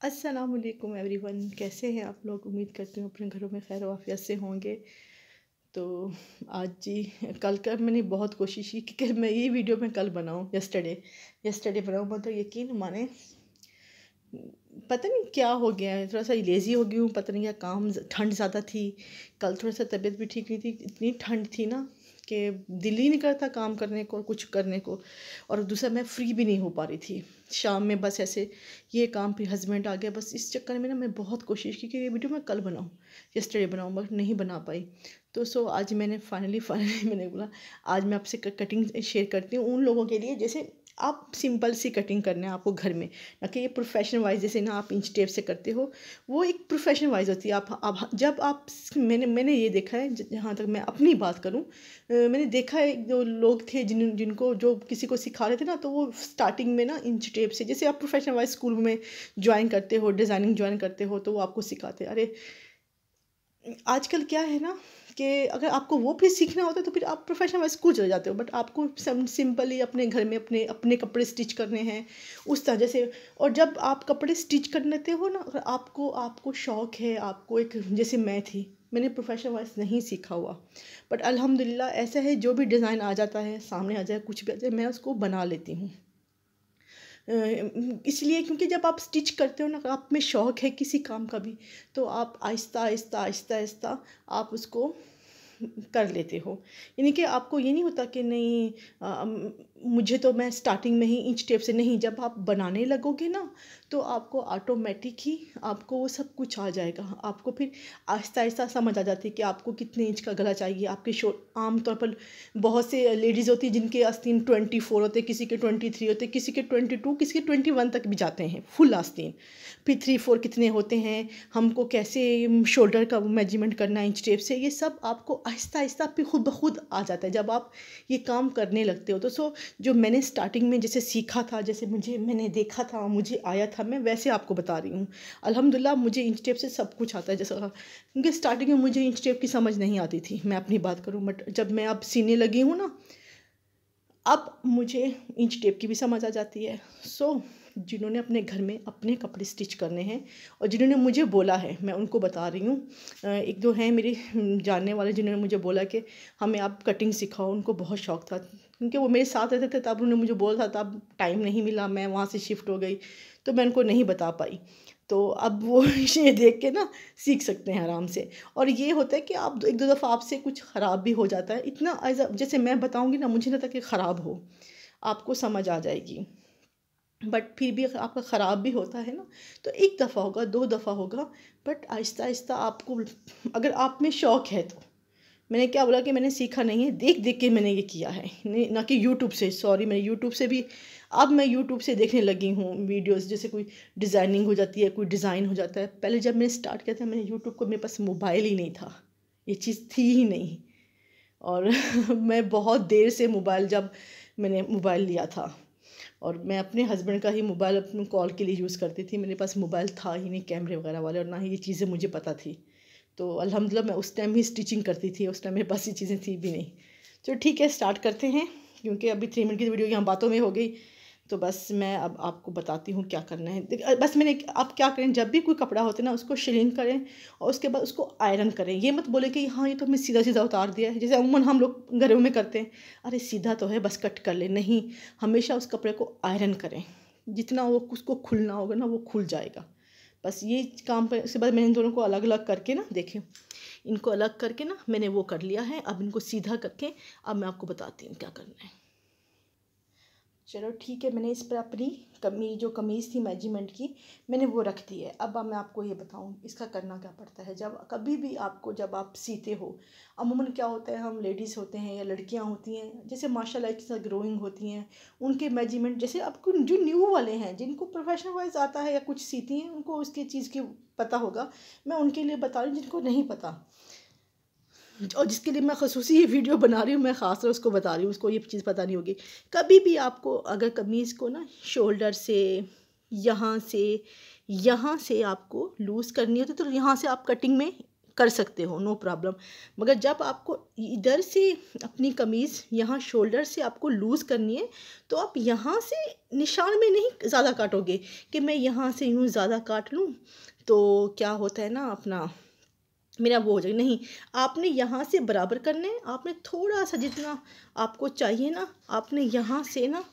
अस्सलाम वालेकुम एवरीवन कैसे हैं आप लोग? उम्मीद करती हूँ अपने घरों में खैर वाफियत से होंगे। तो आज जी, कल का मैंने बहुत कोशिश की कि मैं ये वीडियो मैं कल बनाऊँ यस्टरडे यस्टरडे बनाऊँ मतलब यकीन माने, पता नहीं क्या हो गया है। थोड़ा सा लेज़ी हो गई हूँ, पता नहीं क्या काम ठंड ज़्यादा थी। कल थोड़ा सा तबीयत भी ठीक नहीं थी, इतनी ठंड थी ना। कि दिल ही नहीं करता काम करने को, कुछ करने को। और दूसरा, मैं फ्री भी नहीं हो पा रही थी। शाम में बस ऐसे ये काम, फिर हस्बैंड आ गया। बस इस चक्कर में ना मैं बहुत कोशिश की कि ये वीडियो मैं कल बनाऊँ। यस्टरडे बनाऊँ बट नहीं बना पाई। तो सो आज मैंने फाइनली फाइनली मैंने बोला, आज मैं आपसे कटिंग शेयर करती हूँ उन लोगों के लिए, जैसे आप सिंपल सी कटिंग करना है आपको घर में, ना कि ये प्रोफेशनल वाइज जैसे ना आप इंच टेप से करते हो, वो एक प्रोफेशनल वाइज होती है। आप अब जब आप, मैंने मैंने ये देखा है जहाँ तक मैं अपनी बात करूँ मैंने देखा है जो लोग थे जिन, जिनको जो किसी को सिखा रहे थे ना तो वो स्टार्टिंग में ना इंच टेप से, जैसे आप प्रोफेशनल वाइज स्कूल में ज्वाइन करते हो डिज़ाइनिंग ज्वाइन करते हो तो वो आपको सिखाते अरे, आजकल क्या है ना कि अगर आपको वो भी सीखना होता है तो फिर आप प्रोफेशनल वाइज स्कूल चले जाते हो। बट आपको सिंपली अपने घर में अपने अपने कपड़े स्टिच करने हैं, उस तरह जैसे। और जब आप कपड़े स्टिच कर लेते हो ना अगर आपको आपको शौक़ है, आपको एक जैसे मैं थी, मैंने प्रोफेशनल वाइज नहीं सीखा हुआ। बट अल्हम्दुलिल्लाह, ऐसा है, जो भी डिज़ाइन आ जाता है, सामने आ जाए, कुछ भी आ जाए, मैं उसको बना लेती हूँ। इसलिए क्योंकि जब आप स्टिच करते हो ना आप में शौक़ है किसी काम का भी तो आप आहिस्ता आहिस्ता आहिस्ता आहिस्ता आप उसको कर लेते हो। यानी कि आपको ये नहीं होता कि नहीं आ, मुझे तो मैं स्टार्टिंग में ही इंच टेप से नहीं जब आप बनाने लगोगे ना तो आपको ऑटोमेटिक ही आपको वो सब कुछ आ जाएगा। आपको फिर आहिस्ता आहिस्ता समझ आ जाती है कि आपको कितने इंच का गला चाहिए। आपके शो, आमतौर पर बहुत से लेडीज़ होती है जिनके आस्तीन ट्वेंटी फोर होते, किसी के ट्वेंटी थ्री होते, किसी के ट्वेंटी टू किसी के ट्वेंटी वन तक भी जाते हैं फुल आस्तीन। फिर थ्री फोर कितने होते हैं, हमको कैसे शोल्डर का मेज़रमेंट करना है इंच टेप से, ये सब आपको आहिस्ता आहिस्ता फिर खुद ब खुद आ जाता है। जब आप ये काम करने लगते हो तो सो जो मैंने स्टार्टिंग में जैसे सीखा था, जैसे मुझे, मैंने देखा था, मुझे आया था मैं वैसे आपको बता रही हूँ। अलहमदिल्ला मुझे इंच टेप से सब कुछ आता है। जैसा क्योंकि स्टार्टिंग में मुझे इंच टेप की समझ नहीं आती थी मैं अपनी बात करूँ। बट जब मैं अब सीने लगी हूँ ना अब मुझे इंच टेप की भी समझ आ जाती है। सो so, जिन्होंने अपने घर में अपने कपड़े स्टिच करने हैं और जिन्होंने मुझे बोला है मैं उनको बता रही हूँ। एक दो हैं मेरे जानने वाले जिन्होंने मुझे बोला कि हमें आप कटिंग सिखाओ। उनको बहुत शौक़ था। क्योंकि वो मेरे साथ रहते थे, तब उन्होंने मुझे बोला था, तब टाइम नहीं मिला, मैं वहाँ से शिफ्ट हो गई तो मैं उनको नहीं बता पाई। तो अब वो ये देख के ना सीख सकते हैं आराम से। और ये होता है कि आप एक दो दफ़ा आपसे कुछ ख़राब भी हो जाता है, इतना जैसे मैं बताऊँगी ना, मुझे नहीं लगता कि ख़राब हो, आपको समझ आ जाएगी। बट फिर भी आपका ख़राब भी होता है ना तो एक दफ़ा होगा, दो दफ़ा होगा बट आहिस्ता आहिस्ता आपको, अगर आप में शौक़ है तो। मैंने क्या बोला कि मैंने सीखा नहीं है? देख देख के मैंने ये किया है। ना कि यूट्यूब से सॉरी मैंने यूट्यूब से भी, अब मैं यूट्यूब से देखने लगी हूँ वीडियोस जैसे कोई डिज़ाइनिंग हो जाती है, कोई डिज़ाइन हो जाता है। पहले जब मैंने स्टार्ट किया था, मैंने यूट्यूब को, मेरे पास मोबाइल ही नहीं था। ये चीज़ थी ही नहीं। और मैं बहुत देर से मोबाइल जब मैंने मोबाइल लिया था। और मैं अपने हस्बैंड का ही मोबाइल अपने कॉल के लिए यूज़ करती थी। मेरे पास मोबाइल था ही नहीं कैमरे वगैरह वाले, और ना ही ये चीज़ें मुझे पता थी। तो अल्हम्दुलिल्लाह मैं उस टाइम ही स्टिचिंग करती थी, उस टाइम मेरे पास ये चीज़ें थी भी नहीं। चलो ठीक है स्टार्ट करते हैं, क्योंकि अभी थ्री मिनट की वीडियो यहाँ बातों में हो गई। तो बस मैं अब आपको बताती हूँ क्या करना है। बस मैंने आप क्या करें, जब भी कोई कपड़ा होता है ना, उसको शिलिंग करें और उसके बाद उसको आयरन करें। ये मत बोले कि हाँ ये तो हमने सीधा सीधा उतार दिया है। जैसे अमूमन हम लोग घरों में करते हैं, अरे सीधा तो है, बस कट कर ले। नहीं, हमेशा उस कपड़े को आयरन करें। जितना वो उसको खुलना होगा ना, वो खुल जाएगा। बस ये काम पर उसके बाद मैंने दोनों को अलग अलग करके ना, देखें। इनको अलग करके ना, मैंने वो कर लिया है, अब इनको सीधा करके, अब मैं आपको बताती हूँ क्या करना है। चलो ठीक है, मैंने इस पर अपनी कमी, जो कमीज़ थी मेज़रमेंट की, मैंने वो रख दी है। अब मैं आपको ये बताऊँ, इसका करना क्या पड़ता है? जब कभी भी आपको, जब आप सीते हो, अमूमन क्या होता है, हम लेडीज़ होते हैं या लड़कियाँ होती हैं, जैसे माशाल्लाह के साथ ग्रोइंग होती हैं, उनके मेज़रमेंट जैसे आपको जो न्यू वाले हैं, जिनको प्रोफेशनल वाइज आता है या कुछ सीती हैं, उनको उसकी चीज़ की पता होगा। मैं उनके लिए बता रही जिनको नहीं पता। और जिसके लिए मैं खसूस ये वीडियो बना रही हूँ, मैं ख़ास तौर उसको बता रही हूँ, उसको ये चीज़ पता नहीं होगी। कभी भी आपको अगर कमीज़ को ना शोल्डर से, यहाँ से यहाँ से आपको लूज़ करनी होती तो यहाँ से आप कटिंग में कर सकते हो, नो प्रॉब्लम। मगर जब आपको इधर से अपनी कमीज़, यहाँ शोल्डर से आपको लूज़ करनी है तो आप यहाँ से निशान में नहीं ज़्यादा काटोगे कि मैं यहाँ से यूँ ज़्यादा काट लूँ तो क्या होता है ना अपना मेरा वो हो जाएगा। नहीं, आपने यहाँ से बराबर करने आपने थोड़ा सा जितना आपको चाहिए ना, आपने यहाँ से ना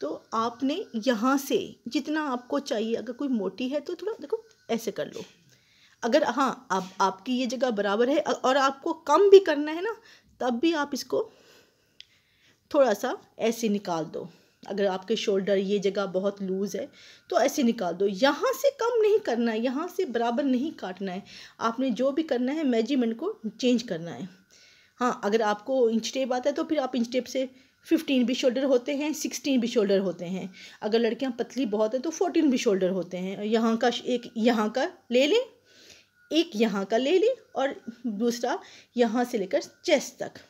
तो आपने यहाँ से जितना आपको चाहिए, अगर कोई मोटी है तो थोड़ा, देखो, ऐसे कर लो। अगर हाँ आप आपकी ये जगह बराबर है, और आपको कम भी करना है ना, तब भी आप इसको थोड़ा सा ऐसे निकाल दो। अगर आपके शोल्डर ये जगह बहुत लूज़ है तो ऐसे निकाल दो। यहाँ से कम नहीं करना है, यहाँ से बराबर नहीं काटना है। आपने जो भी करना है मेज़रमेंट को चेंज करना है। हाँ अगर आपको इंच टेप आता है तो फिर आप इंच टेप से फिफ्टीन भी शोल्डर होते हैं सिक्सटीन भी शोल्डर होते हैं। अगर लड़कियाँ पतली बहुत है तो फोर्टीन भी शोल्डर होते हैं। यहाँ का एक यहाँ का ले लें, एक यहाँ का ले लें और दूसरा यहाँ से लेकर चेस्ट तक।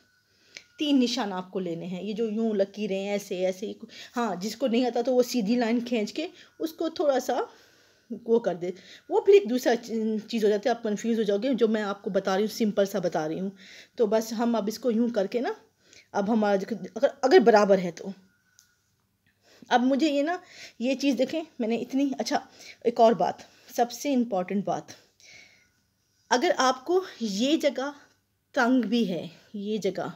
तीन निशान आपको लेने हैं। ये जो यूँ लकीरें ऐसे ऐसे हाँ जिसको नहीं आता तो वो सीधी लाइन खींच के उसको थोड़ा सा वो कर दे। वो फिर एक दूसरा चीज़ हो जाती है, आप कंफ्यूज हो जाओगे, जो मैं आपको बता रही हूँ सिंपल सा बता रही हूँ। तो बस हम अब इसको यूँ करके ना, अब हमारा अगर अगर बराबर है तो। अब मुझे ये ना, ये चीज़ देखें, मैंने इतनी अच्छा एक और बात, सबसे इंपॉर्टेंट बात। अगर आपको ये जगह तंग भी है, ये जगह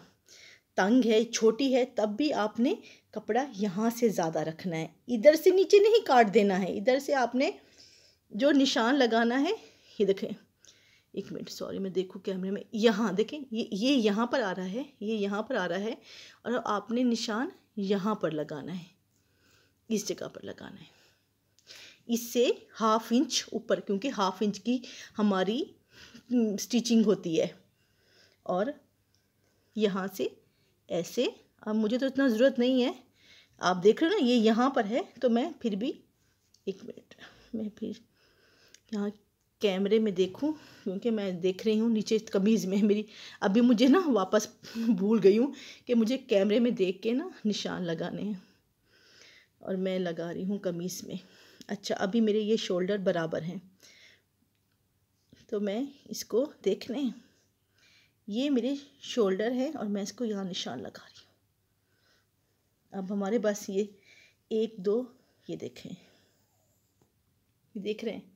तंग है, छोटी है, तब भी आपने कपड़ा यहाँ से ज़्यादा रखना है। इधर से नीचे नहीं काट देना है, इधर से आपने जो निशान लगाना है, ये देखें। एक मिनट सॉरी मैं देखूँ कैमरे में। यहाँ, देखें, ये ये यहाँ पर आ रहा है, ये यहाँ पर आ रहा है और आपने निशान यहाँ पर लगाना है, इस जगह पर लगाना है। इससे हाफ़ इंच ऊपर, क्योंकि हाफ़ इंच की हमारी स्टिचिंग होती है और यहाँ से ऐसे। अब मुझे तो इतना ज़रूरत नहीं है। आप देख रहे हो ना, ये यहाँ पर है तो मैं फिर भी एक मिनट, मैं फिर यहाँ कैमरे में देखूँ, क्योंकि मैं देख रही हूँ नीचे कमीज़ में मेरी। अभी मुझे ना वापस भूल गई हूँ कि मुझे कैमरे में देख के ना निशान लगाने हैं। और मैं लगा रही हूँ कमीज़ में। अच्छा अभी मेरे ये शोल्डर बराबर हैं। तो मैं इसको देख लें ये मेरे शोल्डर है और मैं इसको यहाँ निशान लगा रही हूँ। अब हमारे पास ये एक, दो, ये देखें। ये देख रहे हैं।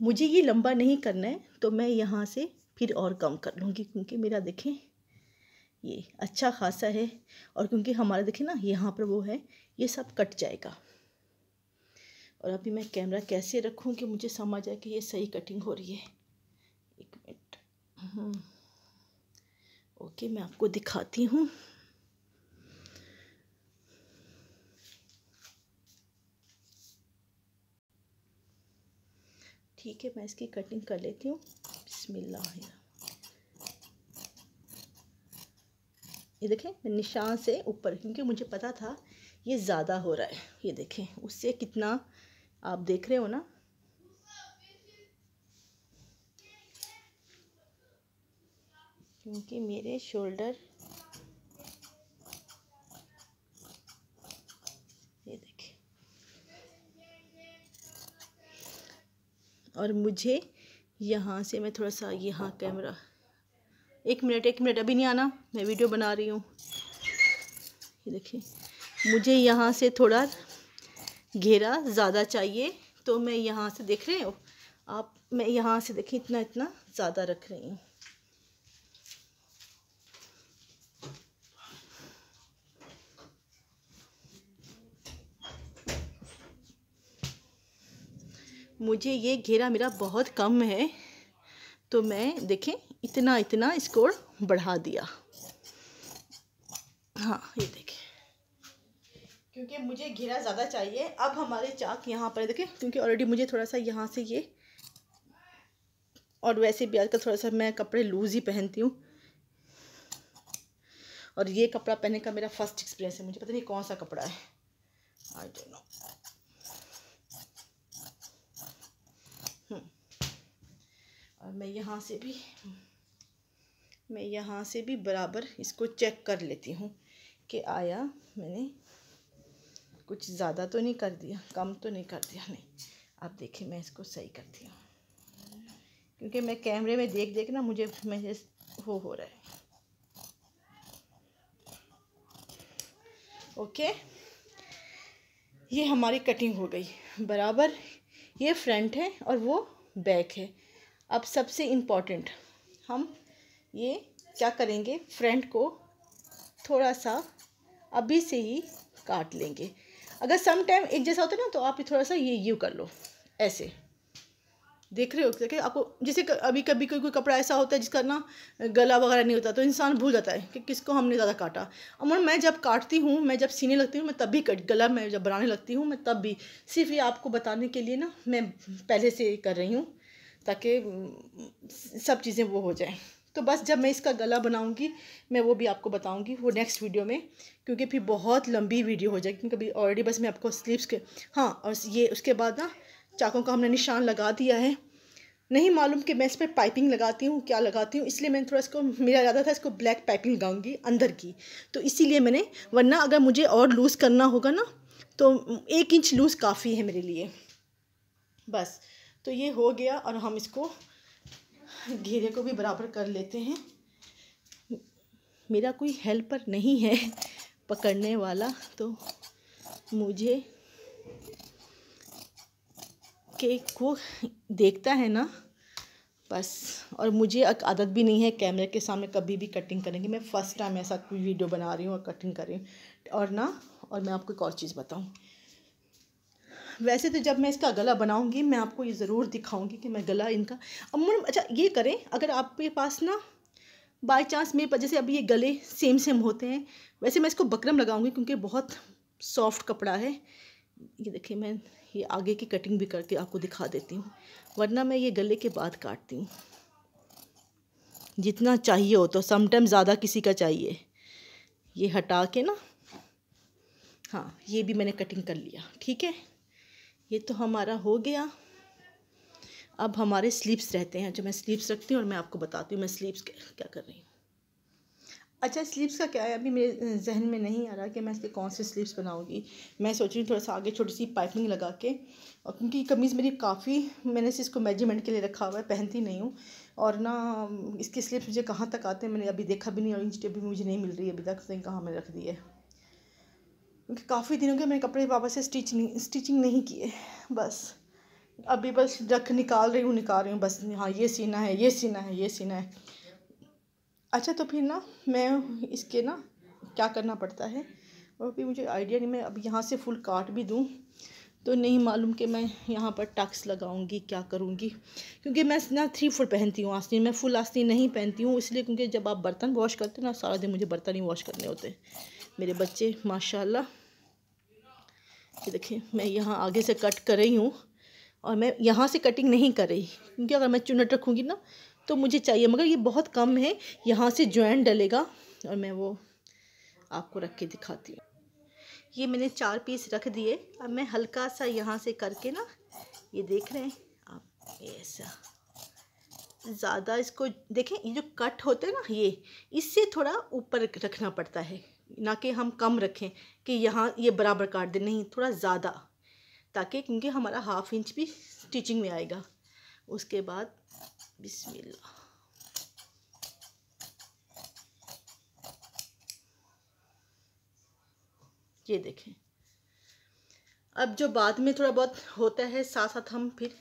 मुझे ये लंबा नहीं करना है तो मैं यहाँ से फिर और कम कर लूँगी, क्योंकि मेरा देखें, ये अच्छा खासा है, और क्योंकि हमारा देखें ना, यहाँ पर वो है, ये सब कट जाएगा। और अभी मैं कैमरा कैसे रखूँ कि मुझे समझ आए कि ये सही कटिंग हो रही है? एक मिनट। हम्म। ओके मैं आपको दिखाती हूँ। ठीक है, मैं इसकी कटिंग कर लेती हूँ। बिस्मिल्लाह। ये देखें निशान से ऊपर, क्योंकि मुझे पता था ये ज़्यादा हो रहा है। ये देखें, उससे कितना आप देख रहे हो ना क्योंकि मेरे शोल्डर ये देखिए और मुझे यहाँ से मैं थोड़ा सा यहाँ कैमरा, एक मिनट एक मिनट, अभी नहीं आना, मैं वीडियो बना रही हूँ। ये देखिए मुझे यहाँ से थोड़ा घेरा ज़्यादा चाहिए तो मैं यहाँ से देख रहे हो? आप, मैं यहाँ से देखिए इतना इतना ज़्यादा रख रही हूँ। मुझे ये घेरा मेरा बहुत कम है। तो मैं, देखें, इतना इतना इसको बढ़ा दिया। हाँ ये देखें। क्योंकि मुझे घेरा ज़्यादा चाहिए। अब हमारे चाक यहाँ पर देखें, क्योंकि ऑलरेडी मुझे थोड़ा सा यहाँ से ये और वैसे भी आजकल थोड़ा सा मैं कपड़े लूज़ ही पहनती हूँ। और ये कपड़ा पहनने का मेरा फ़र्स्ट एक्सपीरियंस है। मुझे पता नहीं कौन सा कपड़ा है। आई डोंट नो और मैं यहाँ से भी, मैं यहाँ से भी बराबर इसको चेक कर लेती हूँ कि आया मैंने। कुछ ज़्यादा तो नहीं कर दिया, कम तो नहीं कर दिया, नहीं। अब देखिए मैं इसको सही करती हूँ। क्योंकि मैं कैमरे में देख देख ना मुझे, मैं वो हो रहा है। ओके? ये हमारी कटिंग हो गई। बराबर ये फ्रंट है और वो बैक है। अब सबसे इंपॉर्टेंट हम ये क्या करेंगे? फ्रंट को थोड़ा सा अभी से ही काट लेंगे। अगर सम टाइम एक जैसा होता है ना तो आप थोड़ा सा ये, यू कर लो, ऐसे। देख रहे हो? देखिए, आपको जैसे अभी कभी कोई कोई कपड़ा ऐसा होता है जिसका ना गला वगैरह नहीं होता तो इंसान भूल जाता है कि किसको हमने ज़्यादा काटा। और मैं जब काटती हूँ, मैं जब सीने लगती हूँ, मैं तब भी कट, गला मैं जब बनाने लगती हूँ, मैं तब भी। सिर्फ़ ये आपको बताने के लिए ना, मैं पहले से कर रही हूँ। ताकि सब चीज़ें वो हो जाएँ। तो बस जब मैं इसका गला बनाऊँगी, मैं वो भी आपको बताऊँगी वो नेक्स्ट वीडियो में, क्योंकि फिर बहुत लंबी वीडियो हो जाएगी, क्योंकि ऑलरेडी बस मैं आपको स्लीव्स के हाँ और ये, उसके बाद ना, चाकों का हमने निशान लगा दिया है। नहीं मालूम कि मैं इस पर पाइपिंग लगाती हूँ, क्या लगाती हूँ, इसलिए मैंने थोड़ा इसको, मेरा ज़्यादा था इसको ब्लैक पाइपिंग लगाऊँगी अंदर की। तो इसीलिए मैंने, वरना अगर मुझे और लूज़ करना होगा ना तो एक इंच लूज़ काफ़ी है मेरे लिए। बस। तो ये हो गया और हम इसको घेरे को भी बराबर कर लेते हैं। मेरा कोई हेल्पर नहीं है पकड़ने वाला तो मुझे केक को देखता है ना, बस। और मुझे आदत भी नहीं है कैमरे के सामने कभी भी कटिंग करने की। मैं फ़र्स्ट टाइम ऐसा कोई वीडियो बना रही हूँ और कटिंग कर रही हूँ। और ना, और मैं आपको एक और चीज़ बताऊँ। वैसे तो जब मैं इसका गला बनाऊँगी, मैं आपको ये ज़रूर दिखाऊँगी कि मैं गला इनका अमूमन अच्छा ये करें, अगर आपके पास ना बाई चांस मेरे पास, जैसे अभी ये गले सेम सेम होते हैं, वैसे मैं इसको बकरम लगाऊँगी क्योंकि बहुत सॉफ्ट कपड़ा है। ये देखिए, मैं ये आगे की कटिंग भी करके आपको दिखा देती हूँ, वरना मैं ये गले के बाद काटती हूँ। जितना चाहिए हो तो समटाइम ज़्यादा किसी का चाहिए। ये हटा के ना हाँ ये भी मैंने कटिंग कर लिया, ठीक है? ये तो हमारा हो गया। अब हमारे स्लीप्स रहते हैं, जो मैं स्लीप्स रखती हूँ और मैं आपको बताती हूँ मैं स्लीप्स क्या कर रही हूँ। अच्छा स्लीप्स का क्या है? अभी मेरे जहन में नहीं आ रहा कि मैं इसके कौन से स्लीप्स बनाऊँगी। मैं सोच रही हूँ थोड़ा सा आगे छोटी सी पाइपिंग लगा के, और क्योंकि कमीज़ मेरी काफ़ी, मैंने से इसको मेज़रमेंट के लिए रखा हुआ है, पहनती नहीं हूँ। और ना, इसके स्लीप्स मुझे कहाँ तक आते हैं, मैंने अभी देखा भी नहीं और इंच टेप भी मुझे नहीं मिल रही अभी तक तो कहाँ मैंने रख दी है। क्योंकि काफ़ी दिनों के मैंने कपड़े पापा से स्टिच नहीं, स्टिचिंग नहीं किए, बस। अभी बस रख निकाल रही हूँ, निकाल रही हूँ, बस हाँ ये सीना है, ये सीना है, ये सीना है। अच्छा तो फिर ना, मैं इसके ना, क्या करना पड़ता है? और फिर मुझे आइडिया नहीं, मैं अब यहाँ से फुल काट भी दूँ तो नहीं मालूम कि मैं यहाँ पर टक्स लगाऊँगी, क्या करूँगी। क्योंकि मैं ना थ्री फुल पहनती हूँ, आस्तीन, मैं फुल आस्तीन नहीं पहनती हूँ, इसलिए क्योंकि जब आप बर्तन वॉश करते हैं ना, सारा दिन मुझे बर्तन ही वॉश करने होते मेरे बच्चे, माशाल्लाह। ये देखिए मैं यहाँ आगे से कट कर रही हूँ और मैं यहाँ से कटिंग नहीं कर रही। क्योंकि अगर मैं चुनट रखूँगी ना तो मुझे चाहिए। मगर ये बहुत कम है, यहाँ से ज्वाइन डलेगा और मैं वो आपको रख के दिखाती हूँ। ये मैंने चार पीस रख दिए। अब मैं हल्का सा यहाँ से करके ना, ये देख रहे हैं आप। ऐसा। ज़्यादा इसको, देखें, ये जो कट होते हैं ना, ये, इससे थोड़ा ऊपर रखना पड़ता है। ना कि हम कम रखें कि यहाँ ये बराबर काट दें, नहीं, थोड़ा ज़्यादा, ताकि क्योंकि हमारा हाफ़ इंच भी स्टिचिंग में आएगा। उसके बाद बिस्मिल्लाह। ये देखें। अब जो बाद में थोड़ा बहुत होता है साथ साथ हम फिर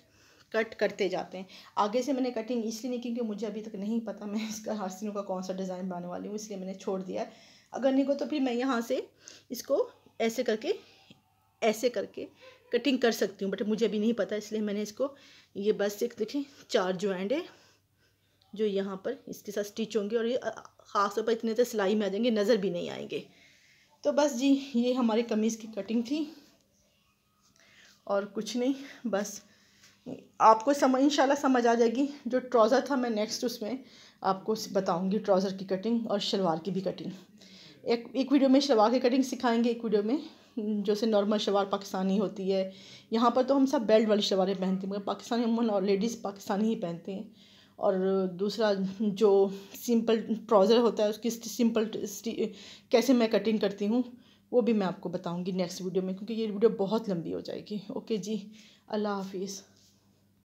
कट करते जाते हैं। आगे से मैंने कटिंग इसलिए नहीं क्योंकि मुझे अभी तक नहीं पता मैं इसका हासिनों का कौन सा डिज़ाइन बनाने वाली हूँ, इसलिए मैंने छोड़ दिया है। अगर नहीं को तो फिर मैं यहाँ से इसको ऐसे करके ऐसे करके कटिंग कर सकती हूँ बट मुझे अभी नहीं पता, इसलिए मैंने इसको, ये बस एक देखें चार ज्वाइंट है, जो यहाँ पर इसके साथ स्टिच होंगे और ये ख़ास तौर पर इतने तो सिलाई में आ जाएँगे, नज़र भी नहीं आएँगे। तो बस जी, ये हमारी कमीज़ की कटिंग थी और कुछ नहीं, बस आपको समझ इंशाल्लाह समझ आ जाएगी, जो ट्राउज़र था मैं नेक्स्ट उसमें आपको बताऊँगी ट्राउज़र की कटिंग और शलवार की भी कटिंग एक एक वीडियो में शलवार की कटिंग सिखाएँगे, एक वीडियो में, जो से नॉर्मल शलवार पाकिस्तानी होती है। यहाँ पर तो हम सब बेल्ट वाली शलवारें पहनते हैं, मगर पाकिस्तानी अमूमन और लेडीज़ पाकिस्तानी ही पहनते हैं। और दूसरा जो सिंपल ट्राउज़र होता है, उसकी सिंपल कैसे मैं कटिंग करती हूँ, वो भी मैं आपको बताऊँगी नेक्स्ट वीडियो में, क्योंकि ये वीडियो बहुत लंबी हो जाएगी। ओके जी, अल्लाह हाफिज़।